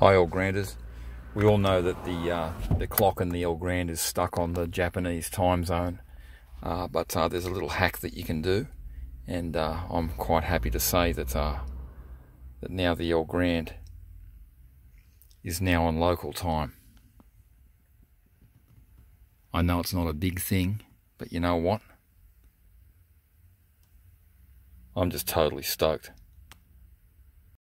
Hi, Elgranders. We all know that the uh, the clock in the Elgrand is stuck on the Japanese time zone, uh, but uh, there's a little hack that you can do, and uh, I'm quite happy to say that uh, that now the Elgrand is now on local time. I know it's not a big thing, but you know what? I'm just totally stoked.